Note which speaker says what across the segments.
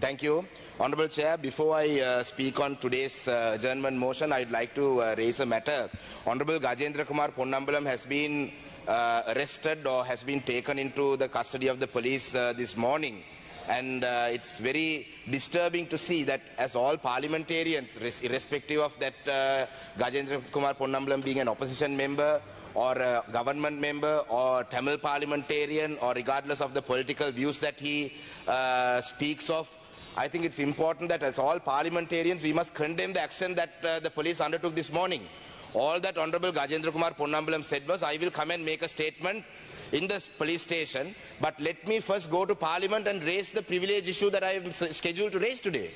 Speaker 1: Thank you. Honorable Chair, before I uh, speak on today's uh, adjournment motion, I'd like to uh, raise a matter. Honorable Gajendra Kumar Ponnambalam has been uh, arrested or has been taken into the custody of the police uh, this morning. And uh, it's very disturbing to see that as all parliamentarians, irrespective of that Gajendra Kumar Ponnambalam being an opposition member or a government member or Tamil parliamentarian or regardless of the political views that he uh, speaks of, I think it's important that as all parliamentarians, we must condemn the action that uh, the police undertook this morning. All that Honorable Gajendra Kumar Ponnambalam said was, I will come and make a statement in the police station, but let me first go to parliament and raise the privilege issue that I am scheduled to raise today.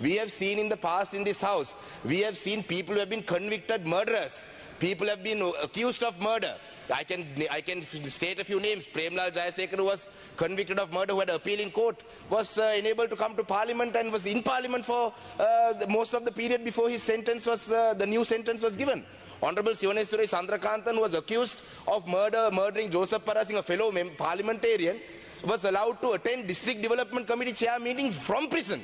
Speaker 1: We have seen in the past in this house, we have seen people who have been convicted murderers. People have been accused of murder. I can, I can state a few names. Premalal Jayasekara, who was convicted of murder, who had appeal in court, was uh, enabled to come to parliament and was in parliament for uh, the, most of the period before his sentence was, uh, the new sentence was given. Honorable Sivanesathurai Chandrakanthan, who was accused of murder, murdering Joseph Parasing, a fellow parliamentarian, was allowed to attend district development committee chair meetings from prison.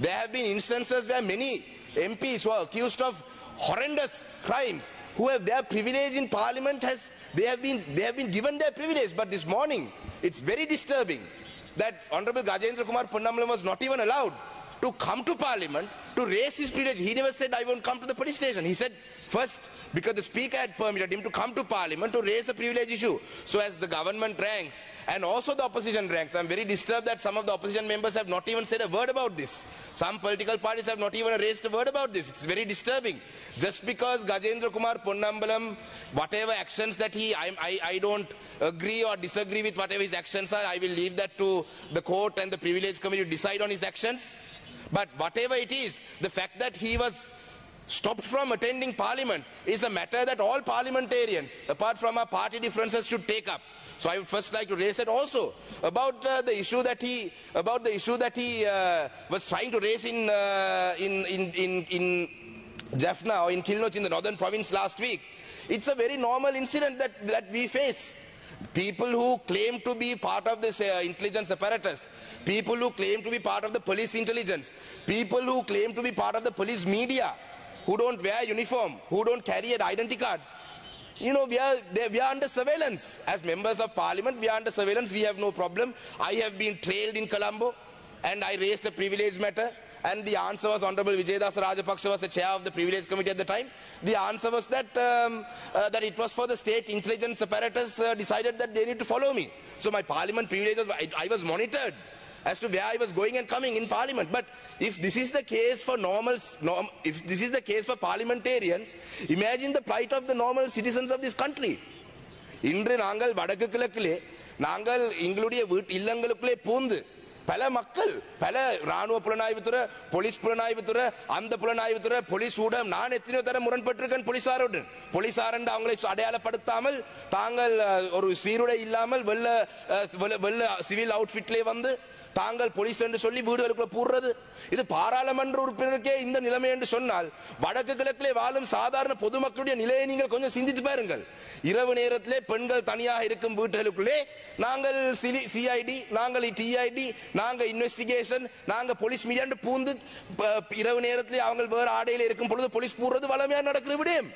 Speaker 1: There have been instances where many MPs were accused of horrendous crimes, who have their privilege in parliament has they have been they have been given their privilege. But this morning, it's very disturbing that Honorable Gajendra Kumar Ponnambalam was not even allowed to come to parliament to raise his privilege. He never said, I won't come to the police station. He said, first, because the speaker had permitted him to come to parliament to raise a privilege issue. So as the government ranks and also the opposition ranks, I'm very disturbed that some of the opposition members have not even said a word about this. Some political parties have not even raised a word about this. It's very disturbing. Just because Gajendra Kumar Ponnambalam, whatever actions that he, I, I, I don't agree or disagree with whatever his actions are, I will leave that to the court and the privilege committee to decide on his actions. But whatever it is, the fact that he was stopped from attending parliament is a matter that all parliamentarians, apart from our party differences, should take up. So I would first like to raise it also about uh, the issue that he about the issue that he uh, was trying to raise in, uh, in, in, in, in Jaffna or in Kilinochchi in the northern province last week. It's a very normal incident that, that we face. People who claim to be part of this uh, intelligence apparatus, people who claim to be part of the police intelligence, people who claim to be part of the police media, who don't wear uniform, who don't carry an identity card. You know, we are, they, we are under surveillance. As members of parliament, we are under surveillance. We have no problem. I have been trailed in Colombo and I raised a privilege matter. And the answer was Honorable Wijeyadasa Rajapakshe was the chair of the Privilege Committee at the time. The answer was that, um, uh, that it was for the state intelligence apparatus uh, decided that they need to follow me. So my parliament privilege, was, I, I was monitored as to where I was going and coming in parliament. But if this is the case for normal, norm, if this is the case for parliamentarians, imagine the plight of the normal citizens of this country. இன்று நாங்கள் வடக்கு கிழக்கிலே நாங்கள் எங்களுடைய வீட்டு இல்லங்களுக்குள்ளே பல மக்கள் பல ராணுவ புலனாய்வுத்துறை போலீஸ் புலனாய்வுத்துறை அந்த புலனாய்வுத்துறை போலீஸ் ஊடகம் நான் எத்தனையோ தர முரண்பட்டிருக்கேன் போலீசாருடன் போலீசாரண்டு அவங்களை அடையாளப்படுத்தாமல் தாங்கள் ஒரு சீருடை இல்லாமல் வெள்ள வெள்ள- வெள்ள சிவில் அவுட்ஃபிட்லே வந்து தாங்கள் போலீஸ் என்று சொல்லி வீடுகளுக்குள்ள போடுறது இது பாராளுமன்ற உறுப்பினருக்கே இந்த நிலைமை என்று சொன்னால் வடக்கு கிழக்கிலே வாழும் சாதாரண பொதுமக்களுடைய நிலையை நீங்கள் கொஞ்சம் சிந்தித்து பாருங்கள். இரவு நேரத்திலே பெண்கள் தனியாக இருக்கும் வீடுகளுக்குள்ளே நாங்கள் சிஐடி நாங்கள் டிஐடி நாங்கள் இன்வெஸ்டிகேஷன் நாங்கள் போலீஸ் மீடியா பூந்து இரவு நேரத்தில் அவங்க வேறு ஆடையில் இருக்கும் பொழுது போலீஸ் பூர்றது வளமையாக நடக்கிற விடயம்.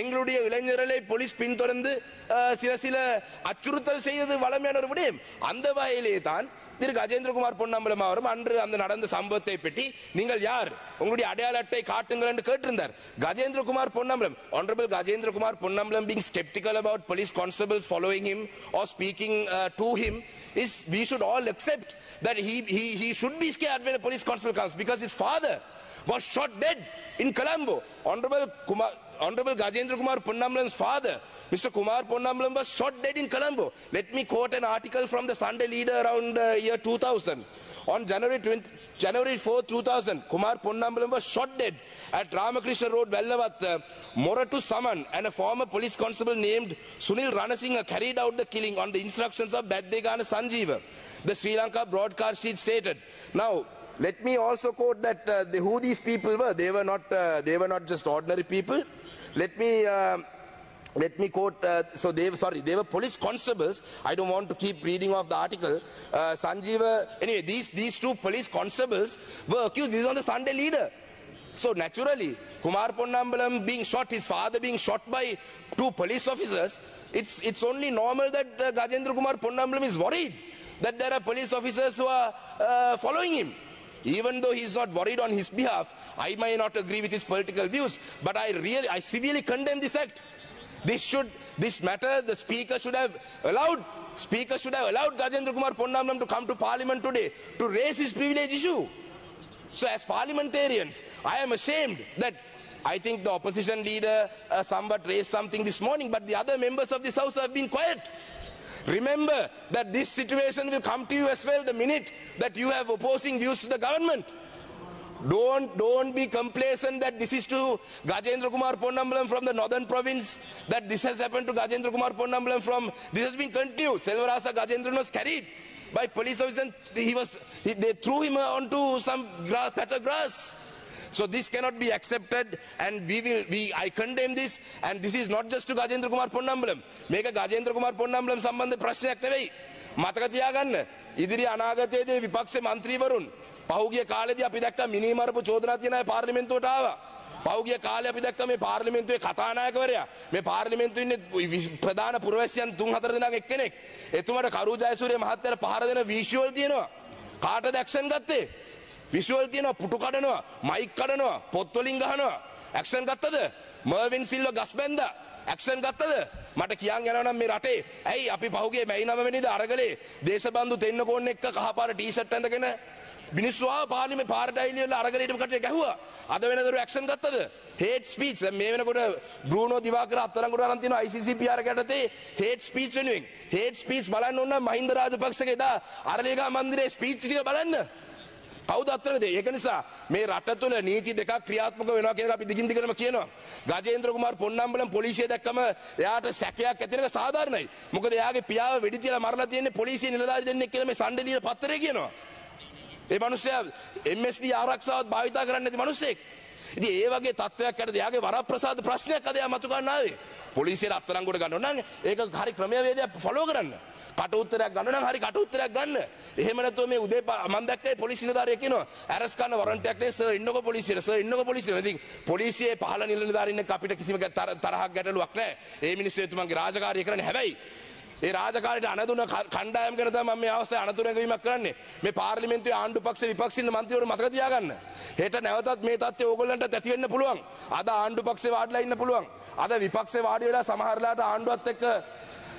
Speaker 1: எங்களுடைய இளைஞர்களை போலீஸ் பின்தொடர்ந்து அஹ், சில சில அச்சுறுத்தல் செய்வது வளமையான ஒரு விடயம் அந்த வகையிலே தான் திரு கஜேந்திரகுமார் பொன்னம்பலம் அவரும் அன்று அந்த நடந்த சம்பவத்தை பற்றி நீங்கள் யார் உங்களுடைய அடையாள அட்டை காட்டுங்கள் என்று கேட்டிருந்தார் Gajendrakumar Ponnambalam honorable Gajendrakumar Ponnambalam being skeptical about police constables following him or speaking uh, to him is we should all accept that he, he, he should be scared when a police constable comes because his father was shot dead in Colombo. Honorable Kumar, Honorable Gajendra Kumar Ponnambalam's father, Mr. Kumar Ponnambalam was shot dead in Colombo. Let me quote an article from the Sunday Leader around uh, year 2000. On January 20, January 4, 2000, Kumar Ponnambalam was shot dead at Ramakrishna Road, Wellawatte. Moratu Saman and a former police constable named Sunil Ranasinghe carried out the killing on the instructions of Baddegana Sanjeeva. The Sri Lanka broadcast sheet stated. Now, let me also quote that uh, the, who these people were. They were not. Uh, they were not just ordinary people. Let me uh, let me quote, uh, so they were, sorry, they were police constables. I don't want to keep reading off the article. Uh, Sanjeeva, anyway, these, these two police constables were accused. This is on the Sunday leader. So naturally, Kumar Ponnambalam being shot, his father being shot by two police officers, it's, it's only normal that uh, Gajendra Kumar Ponnambalam is worried that there are police officers who are following him. Even though he's not worried on his behalf, I may not agree with his political views, but I really, I severely condemn this act. This should, this matter, the speaker should have allowed, speaker should have allowed Gajendra Kumar Ponnambalam to come to parliament today to raise his privilege issue. So as parliamentarians, I am ashamed that I think the opposition leader uh, somewhat raised something this morning, but the other members of this house have been quiet. Remember that this situation will come to you as well the minute that you have opposing views to the government. Don't, don't be complacent that this is to Gajendra Kumar Ponnambalam from the northern province, that this has happened to Gajendra Kumar Ponnambalam from, this has been continued. Selvarasa Gajendran was carried by police officers he was, he, they threw him onto some patch of grass. So this cannot be accepted and we will, we, I condemn this and this is not just to Gajendra Kumar Ponnambalam. මේක Gajendra Kumar Ponnambalam සම්බන්ධ ප්‍රශ්නයක් නෙවෙයි. මතක තියාගන්න ඉදිරි අනාගතයේදී විපක්ෂ මන්ත්‍රීවරුන් පහුගිය කාලෙදී අපි දැක්ක මිනිමරපු චෝදනා තියෙන අය පාර්ලිමේන්තුවට ආවා. පෞගිය කාලේ අපි දැක්ක මේ පාර්ලිමේන්තුවේ කතානායකවරයා මේ පාර්ලිමේන්තුවේ ඉන්නේ විශ්- ප්‍රධාන පුරවැසියන් තුන් හතර දෙනාගේ එක්කෙනෙක්. එතුමාට කරු ජයසූරිය මහත්තයාට පහර දෙන විෂුවල් තියෙනවා. කාටද ඇක්ෂන් ගත්තේ? විෂුවල් තියෙනවා පුටු කඩනවා මයික් කඩනවා පොත් වලින් ගහනවා. ඇක්ෂන් ගත්තද? මර්වින් සිල්ව ගස් බැන්දා ඇක්ෂන් ගත්තද? මට කියන් යනවා නම් මේ රටේ. ඇයි අපි පහුගිය මැයි නම වෙනිදා අරගලේ දේශබන්දු තෙන්නකෝන් එක්ක කහපාර ටී-ෂර්ට් ඇඳගෙන මිනිස්සු ආව පාර්ලිමේ පාරට අයිලි වල අරගලේටම කටේ ගැහුවා. අද වෙනදරු ඇක්ෂන් ගත්තද? හේට් ස්පීච් දැන් මේ වෙනකොට බ්‍රූනෝ දිවාකර අත්තරංගුට අරන් තියෙනවා ICCPR යටතේ. හේට් ස්පීච් වෙනුවෙන්. හේට් ස්පීච් බලන්න ඕන නම් මහින්ද රාජපක්ෂගේ දා අරලියගා මන්දිරේ ස්පීච් ටික බලන්න. කවුද අත්තරද ඒක නිසා මේ රට තුළ නීති දෙකක් ක්‍රියාත්මක වෙනවා කියලා අපි දිගින් දිගටම කියනවා. ගජේන්ද්‍ර කුමාර් පොන්නම්බලම් පොලිසිය දැක්කම එයාට සැකයක් ඇති වෙන එක සාධාරණයි. මොකද එයාගේ පියාව වෙඩි තියලා මරලා තියෙන්නේ පොලිසිය නිලධාරි දෙන්නෙක් කියලා මේ සණ්ඩේ පත්තරේ කියනවා. ඒ මිනිස්සයා MSD ආරක්ෂාවත් භාවිතා කරන්නේ නැති මිනිස්සෙක්. ඉතින් ඒ වගේ තත්ත්වයක් යටතේ එයාගේ වරප්‍රසාද ප්‍රශ්නයක් අද එයා මතු ගන්න ආවේ. පොලිසියට අත්තරංගුවට ගන්න නම් ඒක හරි ක්‍රමවේදයක් ෆලෝ කරන්න. කට උත්තරයක් ගන්න නම් හරි කට උත්තරයක් ගන්න. එහෙම නැතුව මේ උදේ පා- මම දැක්කේ පොලිසිය නිලධාරියෙක් කියනවා ඇරස් ගන්න වරන්ට් එකක් නේ සර් ඉන්නකෝ පොලිසියට සර් ඉන්නකෝ පොලිසියට. ඉතින් පොලිසියේ පහළ නිලධාරීන් එක්ක අපිට කිසිම ගැ- තර- තරහක් ගැටලුවක් නැහැ. ඒ මිනිස්සු එතුමන්ගේ රාජකාරිය කරන්නේ හැබැයි ඒ රාජකාරයට අනදුන කණ්ඩායම් ගැන තමයි මම මේ අවස්ථාවේ අනතුරු නැගවීමක් කරන්නේ. මේ පාර්ලිමේන්තුවේ ආණ්ඩු පක්ෂ විපක්ෂින්න මන්ත්‍රීවරු මතක තියාගන්න. හෙට නැවතත් මේ තත්ත්වය ඕගොල්ලන්ට ඇති වෙන්න පුළුවන්. අද ආණ්ඩු පක්ෂේ වාඩිලා ඉන්න පුළුවන්. අද විපක්ෂේ වාඩි වෙලා සමහරලාට ආණ්ඩුවත් එක්ක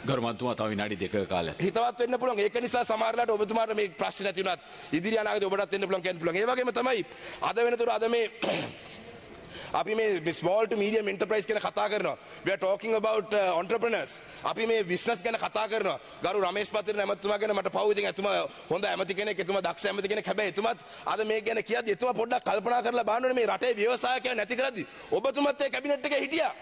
Speaker 2: ගරුමන්තුමා තව විනාඩි දෙක කාලයක්.
Speaker 1: හිතවත් වෙන්න පුළුවන්. ඒක නිසා සමහරලාට ඔබතුමාට මේ ප්‍රශ්න නැති වුණත් ඉදිරි අනාගතේ ඔබටත් වෙන්න පුළුවන් කියන්න පුළුවන්. ඒ වගේම තමයි අද වෙනතුරු අද මේ අපි මේ ස්මෝල් ටු මීඩියම් එන්ටර්ප්‍රයිස් ගැන කතා කරනවා. we are talking about uh, entrepreneurs. අපි මේ බිස්නස් ගැන කතා කරනවා. ගරු රමේෂ් පතිර ඇමතුමා ගැන මට පව් ඉතින් එතුමා හොඳ ඇමති කෙනෙක් එතුමා දක්ෂ ඇමති කෙනෙක් හැබැයි එතුමත් අද මේ ගැන කියද්දි එතුමා පොඩ්ඩක් කල්පනා කරලා බලන්න ඕනේ මේ රටේ ව්‍යවසායකයන් නැති කරද්දි ඔබතුමත් ඒ කැබිනට් එකේ හිටියා.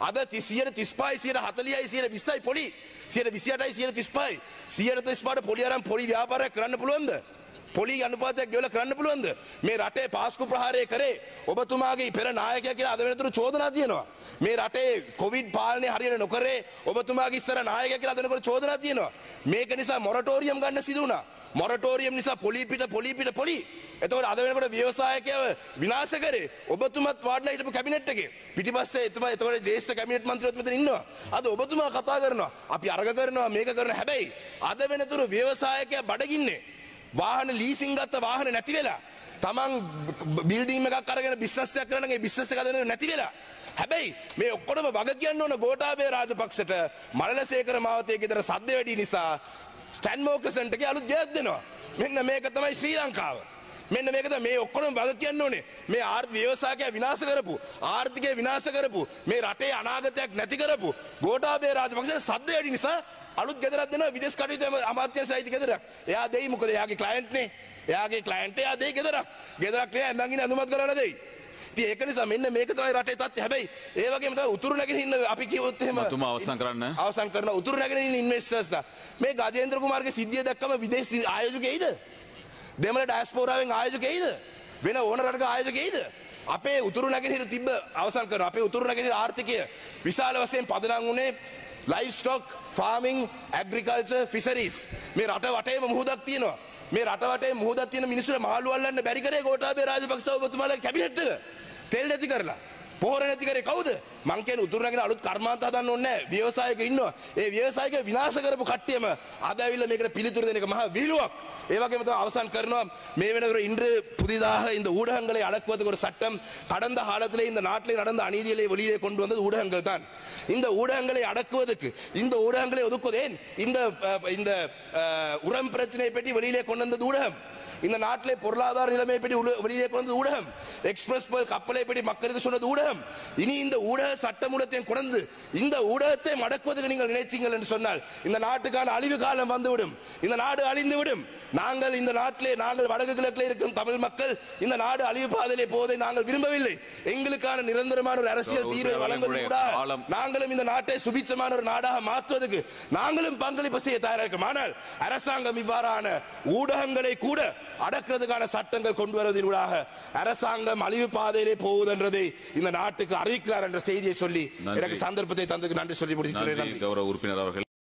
Speaker 1: අද 30 35 40යි 20යි පොලි 128යි 135යි 135ට පොලි අරන් පොලි ව්‍යාපාරයක් කරන්න පුළුවන්ද? පොලි අනුපාතයක් ගෙවලා කරන්න පුළුවන්ද? මේ රටේ පාස්කු ප්‍රහාරය කරේ ඔබතුමාගේ පෙර නායකයා කියලා අද වෙනතුරු චෝදනා තියෙනවා. මේ රටේ කොවිඩ් පාලනය හරියට නොකරේ ඔබතුමාගේ ඉස්සර නායකයා කියලා අද වෙනකොට චෝදනා තියෙනවා. මේක නිසා මොරටෝරියම් ගන්න සිදු වුණා. මොරටෝරියම් නිසා පොලි පිට පොලි පිට පොලි. එතකොට අද වෙනකොට ව්‍යවසායකයව විනාශ කරේ ඔබතුමත් වාඩිලා හිටපු කැබිනට් එකේ. පිටිපස්සේ එතුමා එතකොට ජ්‍යෙෂ්ඨ කැබිනට් මන්ත්‍රීවත් මෙතන ඉන්නවා. අද ඔබතුමා කතා කරනවා. අපි අරග කරනවා මේක කරනවා. හැබැයි අද වෙනතුරු ව්‍යවසායකයා බඩගින්නේ. වාහන ලීසින් ගත්ත වාහන නැති වෙලා. තමන් බිල්ඩිං එකක් අරගෙන බිස්නස් එකක් කරනගේ බිස්නස් එක අද වෙනකොට නැති වෙලා. හැබැයි මේ ඔක්කොටම වග කියන්න ඕන ගෝඨාභය රාජපක්ෂට මලලසේකර මාවතේ ගෙදර සද්ද වැඩි නිසා ස්ටැන් මෝකසන්ට් එකේ අලුත් දෙයක් දෙනවා. මෙන්න මේක තමයි ශ්‍රී ලංකාව. මෙන්න මේක තමයි මේ ඔක්කොම වග කියන්න ඕනේ. මේ ආර්ථික ව්‍යවසායකය විනාශ කරපු, ආර්ථිකය විනාශ කරපු, මේ රටේ අනාගතයක් නැති කරපු ගෝඨාභය රාජපක්ෂ සද්ද වැඩි නිසා අලුත් ගෙදරක් දෙනවා විදේශ කටයුතු අමාත්‍යාංශය අයිති ගෙදරක්. එයා දෙයි මොකද එයාගේ ක්ලයන්ට් නේ. එයාගේ ක්ලයන්ට් එයා දෙයි ගෙදරක්. ගෙදරක් නේ ඇඳන් ඉන්න අඳුමත් කරලා දෙයි. ඉතින් ඒක නිසා මෙන්න මේක තමයි රටේ තත්ත්වය. හැබැයි ඒ වගේම තමයි උතුරු නැගෙන ඉන්න අපි කිව්වොත් එහෙම
Speaker 2: මතුමා අවසන් කරන්න.
Speaker 1: අවසන් කරන උතුරු නැගෙන ඉන්න ඉන්වෙස්ටර්ස්ලා මේ ගජේන්ද්‍ර කුමාර්ගේ සිද්ධිය දැක්කම විදේශ ආයෝජකයෙයිද? දෙමළ ඩයස්පෝරාවෙන් ආයෝජකයෙයිද? වෙන ඕන රටක ආයෝජකයෙයිද? අපේ උතුරු නැගෙනහිර තිබ්බ අවසන් කරන අපේ උතුරු නැගෙනහිර ආර්ථිකය විශාල වශයෙන් පදනම් වුණේ livestock farming agriculture fisheries මේ රට වටේම මුහුදක් තියෙනවා මේ රට වටේ මුහුදක් තියෙන මිනිස්සුන්ට මාළු අල්ලන්න බැරි කරේ ගෝඨාභය රාජපක්ෂ ඔබතුමාලගේ කැබිනට් එක තෙල් නැති කරලා පොහොර නැති කරේ කවුද මං කියන්නේ උතුරු නැගෙන අලුත් කර්මාන්ත හදන්න ඕනේ නැහැ ව්‍යවසායක ඉන්නවා ඒ ව්‍යවසායක විනාශ කරපු කට්ටියම අද ඇවිල්ලා මේකට පිළිතුරු දෙන එක මහා විහිළුවක් ඒ වගේම තමයි අවසන් කරනවා මේ වෙනකොට இன்று புதிதாக இந்த ஊடகங்களை அடக்குவதற்கு ஒரு சட்டம் கடந்த காலத்திலே இந்த நாட்டிலே நடந்த அநீதிகளை வெளியே கொண்டு வந்தது ஊடகங்கள் தான் இந்த ஊடகங்களை அடக்குவதற்கு இந்த ஊடகங்களை ஒதுக்குவதேன் இந்த அஹ், இந்த அஹ், உரம் பிரச்சனையை பற்றி வெளியிலே கொண்டு வந்தது ஊடகம் இந்த நாட்டிலே பொருளாதார நிலைமை பற்றி வெளியே கொண்டு ஊடகம்? எக்ஸ்பிரஸ் கப்பலை பற்றி மக்களுக்கு சொன்னது ஊடகம். இனி இந்த ஊடக சட்டமூலத்தையும் கொண்டு இந்த ஊடகத்தை மடக்குவதற்கு நீங்கள் நினைச்சீங்கள் என்று சொன்னால் இந்த நாட்டுக்கான அழிவு காலம் வந்துவிடும். இந்த நாடு அழிந்துவிடும். நாங்கள் இந்த நாட்டிலே நாங்கள் வடக்கு கிழக்கிலே இருக்கும் தமிழ் மக்கள் இந்த நாடு அழிவு பாதையிலே போவதை நாங்கள் விரும்பவில்லை. எங்களுக்கான நிரந்தரமான ஒரு அரசியல் தீர்வை வழங்குவது கூட நாங்களும் இந்த நாட்டை சுபிச்சமான ஒரு நாடாக மாற்றுவதற்கு நாங்களும் பங்களிப்பு செய்ய தயாரா இருக்கும். ஆனால் அரசாங்கம் இவ்வாறான ஊடகங்களை கூட அடக்கிறதுக்கான சட்டங்கள் கொண்டு வருவதன் ஊடாக அரசாங்கம் அழிவு பாதையிலே போவதென்றதை இந்த நாட்டுக்கு அறிவிக்கிறார் என்ற செய்தியை சொல்லி. எனக்கு சந்தர்ப்பத்தை தந்ததுக்கு நன்றி சொல்லி
Speaker 2: கௌரவ உறுப்பினர் அவர்கள்